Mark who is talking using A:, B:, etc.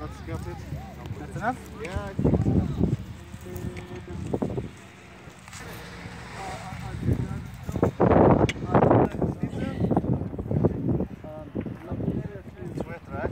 A: Not scuffed it.
B: That's enough?
A: Yeah, I think it's enough. It's wet, right?